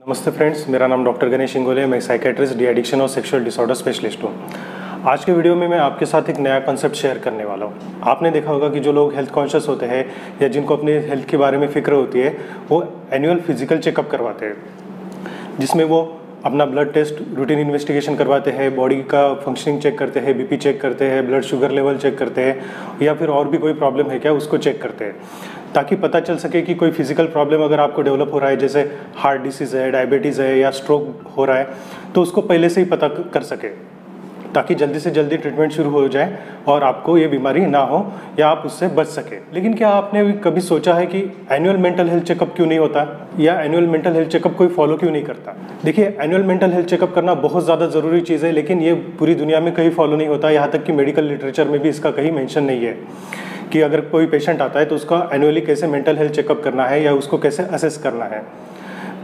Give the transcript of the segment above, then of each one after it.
नमस्ते फ्रेंड्स, मेरा नाम डॉक्टर गणेश इंगोले मैं साइकेट्रिस्ट डी एडिक्शन और सेक्सुअल डिसऑर्डर स्पेशलिस्ट हूँ। आज के वीडियो में मैं आपके साथ एक नया कॉन्सेप्ट शेयर करने वाला हूँ। आपने देखा होगा कि जो लोग हेल्थ कॉन्शियस होते हैं या जिनको अपने हेल्थ के बारे में फ़िक्र होती है, वो एनुअल फ़िज़िकल चेकअप करवाते हैं, जिसमें वो अपना ब्लड टेस्ट रूटीन इन्वेस्टिगेशन करवाते हैं बॉडी का फंक्शनिंग चेक करते हैं बीपी चेक करते हैं ब्लड शुगर लेवल चेक करते हैं, या फिर और भी कोई प्रॉब्लम है क्या, उसको चेक करते हैं। ताकि पता चल सके कि कोई फ़िज़िकल प्रॉब्लम अगर आपको डेवलप हो रहा है, जैसे हार्ट डिसीज़ है डायबिटीज़ है या स्ट्रोक हो रहा है तो उसको पहले से ही पता कर सके। ताकि जल्दी से जल्दी ट्रीटमेंट शुरू हो जाए और आपको ये बीमारी ना हो या आप उससे बच सके। लेकिन क्या आपने कभी सोचा है कि एनुअल मेंटल हेल्थ चेकअप क्यों नहीं होता या एनुअल मेंटल हेल्थ चेकअप कोई फॉलो क्यों नहीं करता? देखिए एनुअल मेंटल हेल्थ चेकअप करना बहुत ज़्यादा ज़रूरी चीज़ है, लेकिन ये पूरी दुनिया में कहीं फॉलो नहीं होता। यहाँ तक कि मेडिकल लिटरेचर में भी इसका कहीं मैंशन नहीं है। कि अगर कोई पेशेंट आता है तो उसका एनुअली कैसे मेंटल हेल्थ चेकअप करना है या उसको कैसे असेस करना है।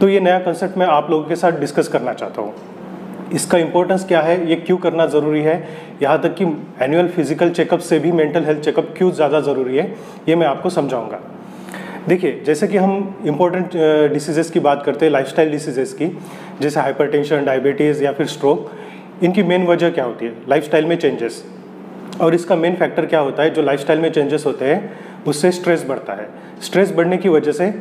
तो ये नया कंसेप्ट मैं आप लोगों के साथ डिस्कस करना चाहता हूँ। इसका इंपॉर्टेंस क्या है? ये क्यों करना ज़रूरी है? यहाँ तक कि एनुअल फ़िज़िकल चेकअप से भी मेंटल हेल्थ चेकअप क्यों ज़्यादा ज़रूरी है? ये मैं आपको समझाऊँगा। देखिए, जैसे कि हम इम्पोर्टेंट डिसीज़ेस की बात करते हैं लाइफस्टाइल डिसीज़ेस की, जैसे हाइपरटेंशन डायबिटीज़ या फिर स्ट्रोक इनकी मेन वजह क्या होती है? लाइफस्टाइल में चेंजेस और इसका मेन फैक्टर क्या होता है? जो लाइफस्टाइल में चेंजेस होते हैं, उससे स्ट्रेस बढ़ता है। स्ट्रेस बढ़ने की वजह से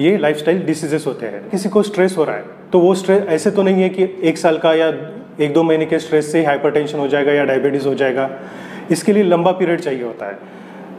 ये लाइफस्टाइल डिसीजेस होते हैं। किसी को स्ट्रेस हो रहा है तो वो स्ट्रेस ऐसे तो नहीं है कि एक साल का या एक दो महीने के स्ट्रेस से हाइपरटेंशन हो जाएगा या डायबिटीज़ हो जाएगा। इसके लिए लंबा पीरियड चाहिए होता है।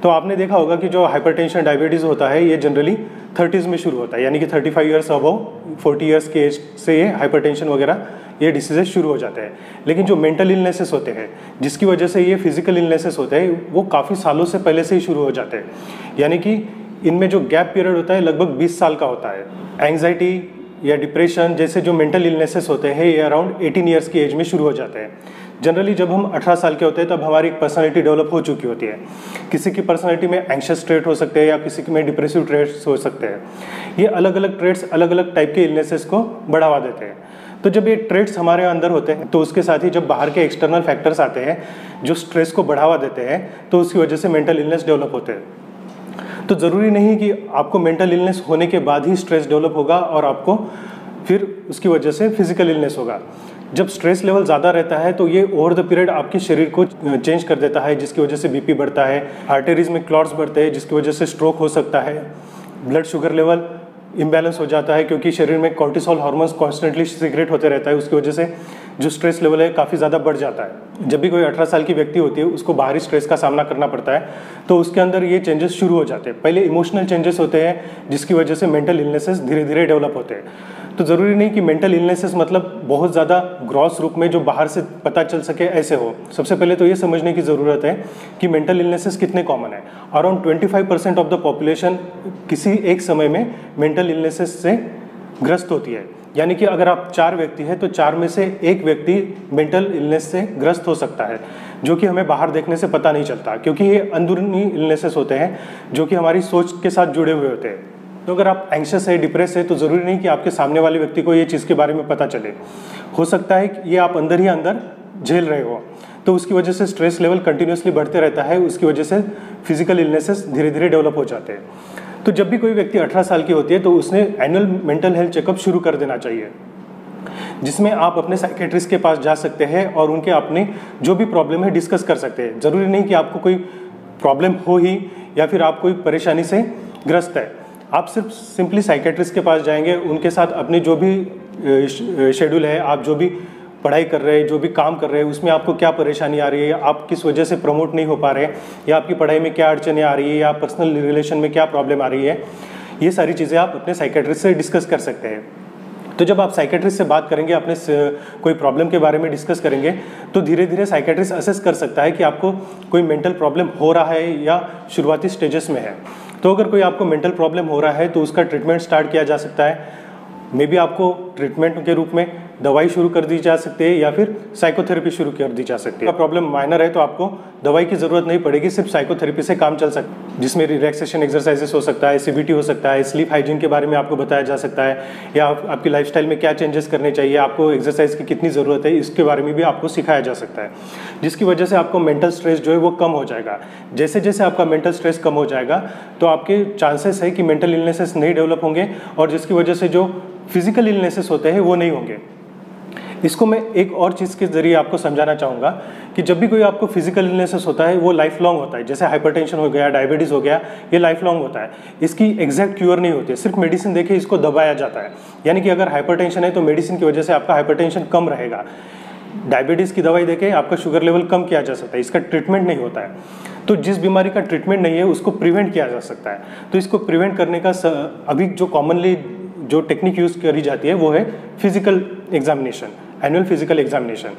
तो आपने देखा होगा कि जो हाइपरटेंशन डायबिटीज़ होता है, ये जनरली थर्टीज़ में शुरू होता है। यानी कि thirty five years above forty years के एज से ये हाइपरटेंशन वगैरह, ये डिसीजेज शुरू हो जाते हैं। लेकिन जो मेंटल इलनेसेस होते हैं, जिसकी वजह से ये फ़िज़िकल इलनेसेस होते हैं, वो काफ़ी सालों से पहले से ही शुरू हो जाते हैं। यानी कि इनमें जो गैप पीरियड होता है, लगभग 20 साल का होता है। एंग्जाइटी या डिप्रेशन जैसे जो मेंटल इलनेसेस होते हैं, ये अराउंड 18 ईयर्स की एज में शुरू हो जाते हैं। जनरली जब हम 18 साल के होते हैं, तब हमारी एक पर्सनैलिटी डेवलप हो चुकी होती है। किसी की पर्सनैलिटी में एंशियस ट्रेट हो सकते हैं या किसी में डिप्रेसिव ट्रेट्स हो सकते हैं। ये अलग अलग ट्रेट्स अलग अलग टाइप के इलनेसेस को बढ़ावा देते हैं। तो जब ये ट्रेड्स हमारे अंदर होते हैं तो उसके साथ ही जब बाहर के एक्सटर्नल फैक्टर्स आते हैं, जो स्ट्रेस को बढ़ावा देते हैं तो उसकी वजह से मेंटल इलनेस डेवलप होते हैं। तो ज़रूरी नहीं कि आपको मेंटल इलनेस होने के बाद ही स्ट्रेस डेवलप होगा और आपको फिर उसकी वजह से फ़िज़िकल इलनेस होगा। जब स्ट्रेस लेवल ज़्यादा रहता है तो ये ओवर द पीरियड आपके शरीर को चेंज कर देता है, जिसकी वजह से बीपी बढ़ता है आर्टरीज में क्लॉट्स बढ़ते हैं, जिसकी वजह से स्ट्रोक हो सकता है ब्लड शुगर लेवल इम्बैलेंस हो जाता है, क्योंकि शरीर में कॉर्टिसोल हार्मोन्स कॉन्स्टेंटली सिगरेट होते रहता है, उसकी वजह से जो स्ट्रेस लेवल है, काफ़ी ज़्यादा बढ़ जाता है। जब भी कोई 18 साल की व्यक्ति होती है, उसको बाहरी स्ट्रेस का सामना करना पड़ता है तो उसके अंदर ये चेंजेस शुरू हो जाते हैं। पहले इमोशनल चेंजेस होते हैं, जिसकी वजह से मेंटल इलनेसेस धीरे धीरे डेवलप होते हैं। तो ज़रूरी नहीं कि मेंटल इलनेसेस मतलब बहुत ज़्यादा ग्रॉस रूप में जो बाहर से पता चल सके, ऐसे हो। सबसे पहले तो ये समझने की ज़रूरत है कि मेंटल इलनेसेस कितने कॉमन है। Around 25 percent of the population किसी एक समय में मेंटल इलनेसेस से ग्रस्त होती है। यानी कि अगर आप चार व्यक्ति हैं तो चार में से एक व्यक्ति मेंटल इलनेस से ग्रस्त हो सकता है, जो कि हमें बाहर देखने से पता नहीं चलता, क्योंकि ये अंदरूनी इलनेसेस होते हैं, जो कि हमारी सोच के साथ जुड़े हुए होते हैं। तो अगर आप एंशस है डिप्रेस है तो ज़रूरी नहीं कि आपके सामने वाले व्यक्ति को ये चीज़ के बारे में पता चले। हो सकता है कि ये आप अंदर ही अंदर झेल रहे हो। तो उसकी वजह से स्ट्रेस लेवल कंटिन्यूसली बढ़ते रहता है, उसकी वजह से फ़िज़िकल इलनेसेस धीरे धीरे डेवलप हो जाते हैं। तो जब भी कोई व्यक्ति 18 साल की होती है तो उसने एनुअल मेंटल हेल्थ चेकअप शुरू कर देना चाहिए, जिसमें आप अपने साइकेट्रिस्ट के पास जा सकते हैं और उनके अपने जो भी प्रॉब्लम है डिस्कस कर सकते हैं। ज़रूरी नहीं कि आपको कोई प्रॉब्लम हो ही या फिर आप कोई परेशानी से ग्रस्त है। आप सिर्फ़ सिंपली साइकेट्रिस्ट के पास जाएँगे, उनके साथ अपने जो भी शेड्यूल है, आप जो भी पढ़ाई कर रहे हैं, जो भी काम कर रहे हैं, उसमें आपको क्या परेशानी आ रही है? आप किस वजह से प्रमोट नहीं हो पा रहे या आपकी पढ़ाई में क्या अड़चने आ रही है? या पर्सनल रिलेशन में क्या प्रॉब्लम आ रही है? ये सारी चीज़ें आप अपने साइकेट्रिस्ट से डिस्कस कर सकते हैं। तो जब आप साइकेट्रिस्ट से बात करेंगे, अपने कोई प्रॉब्लम के बारे में डिस्कस करेंगे तो धीरे धीरे साइकेट्रिस्ट असेस कर सकता है कि आपको कोई मेंटल प्रॉब्लम हो रहा है या शुरुआती स्टेजेस में है। तो अगर कोई आपको मेंटल प्रॉब्लम हो रहा है तो उसका ट्रीटमेंट स्टार्ट किया जा सकता है। मे बी आपको ट्रीटमेंट के रूप में दवाई शुरू कर दी जा सकती है या फिर साइकोथेरेपी शुरू कर दी जा सकती है। प्रॉब्लम माइनर है तो आपको दवाई की ज़रूरत नहीं पड़ेगी सिर्फ़ साइकोथेरेपी से काम चल सकता है जिसमें रिलैक्सेशन एक्सरसाइजेस हो सकता है सीबीटी हो सकता है स्लीप हाइजीन के बारे में आपको बताया जा सकता है या आप, आपकी लाइफस्टाइल में क्या चेंजेस करने चाहिए आपको एक्सरसाइज की कितनी ज़रूरत है इसके बारे में भी आपको सिखाया जा सकता है। जिसकी वजह से आपको मेंटल स्ट्रेस जो है वो कम हो जाएगा। जैसे जैसे आपका मेंटल स्ट्रेस कम हो जाएगा तो आपके चांसेस है कि मेंटल इलनेसेस नहीं डेवलप होंगे और जिसकी वजह से जो फ़िज़िकल इलनेसेस होते हैं, वो नहीं होंगे। इसको मैं एक और चीज़ के ज़रिए आपको समझाना चाहूँगा कि जब भी कोई आपको फ़िज़िकल इलनेसेस होता है, वो लाइफ लॉन्ग होता है। जैसे हाइपरटेंशन हो गया डायबिटीज़ हो गया, ये लाइफ लॉन्ग होता है। इसकी एग्जैक्ट क्योर नहीं होती है। सिर्फ़ मेडिसिन देके इसको दबाया जाता है। यानी कि अगर हाइपरटेंशन है तो मेडिसिन की वजह से आपका हाइपरटेंशन कम रहेगा। डायबिटीज़ की दवाई देके आपका शुगर लेवल कम किया जा सकता है। इसका ट्रीटमेंट नहीं होता है। तो जिस बीमारी का ट्रीटमेंट नहीं है, उसको प्रिवेंट किया जा सकता है। तो इसको प्रिवेंट करने का अभी जो कॉमनली जो टेक्निक यूज़ करी जाती है, वो है physical examination annual physical examination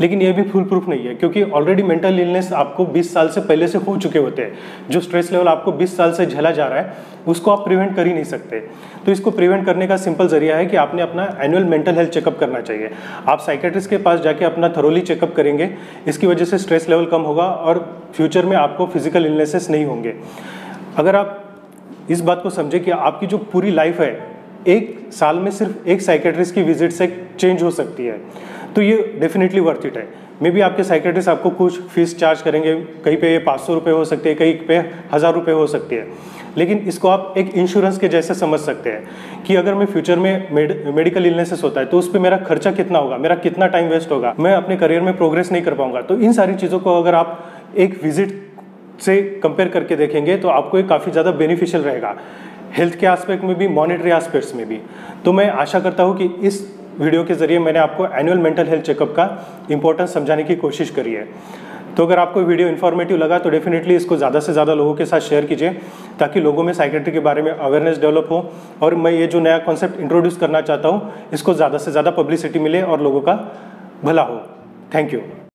लेकिन ये भी फुल प्रूफ नहीं है, क्योंकि ऑलरेडी मेंटल इलनेस आपको 20 साल से पहले से हो चुके होते हैं। जो स्ट्रेस लेवल आपको 20 साल से झेला जा रहा है, उसको आप प्रिवेंट कर ही नहीं सकते। तो इसको प्रिवेंट करने का सिंपल ज़रिया है कि आपने अपना एनुअल मेंटल हेल्थ चेकअप करना चाहिए। आप साइकेट्रिस्ट के पास जाके अपना थरोली चेकअप करेंगे, इसकी वजह से स्ट्रेस लेवल कम होगा और फ्यूचर में आपको फ़िज़िकल इलनेसेस नहीं होंगे। अगर आप इस बात को समझे कि आपकी जो पूरी लाइफ है एक साल में सिर्फ़ एक साइकेट्रिस्ट की विज़िट से चेंज हो सकती है। तो ये डेफिनेटली वर्थ इट है। मे बी आपके साइकेट्रिस्ट आपको कुछ फ़ीस चार्ज करेंगे कहीं पे ये पाँच सौ रुपये हो सकते हैं कहीं पे हज़ार रुपये हो सकती है। लेकिन इसको आप एक इंश्योरेंस के जैसे समझ सकते हैं कि अगर मैं फ्यूचर में मेड, मेडिकल इलनेसेस होता है तो उस पर मेरा खर्चा कितना होगा मेरा कितना टाइम वेस्ट होगा मैं अपने करियर में प्रोग्रेस नहीं कर पाऊँगा। तो इन सारी चीज़ों को अगर आप एक विज़िट से कंपेयर करके देखेंगे तो आपको ये काफ़ी ज़्यादा बेनिफिशियल रहेगा। हेल्थ के आस्पेक्ट में भी मॉनिटरी आस्पेक्ट्स में भी। तो मैं आशा करता हूँ कि इस वीडियो के ज़रिए मैंने आपको एनुअल मेंटल हेल्थ चेकअप का इंपॉर्टेंस समझाने की कोशिश करी है। तो अगर आपको वीडियो इन्फॉर्मेटिव लगा तो डेफिनेटली इसको ज़्यादा से ज़्यादा लोगों के साथ शेयर कीजिए, ताकि लोगों में साइकेट्री के बारे में अवेयरनेस डेवलप हो, और मैं ये जो नया कॉन्सेप्ट इंट्रोड्यूस करना चाहता हूँ, इसको ज़्यादा से ज़्यादा पब्लिसिटी मिले और लोगों का भला हो। Thank you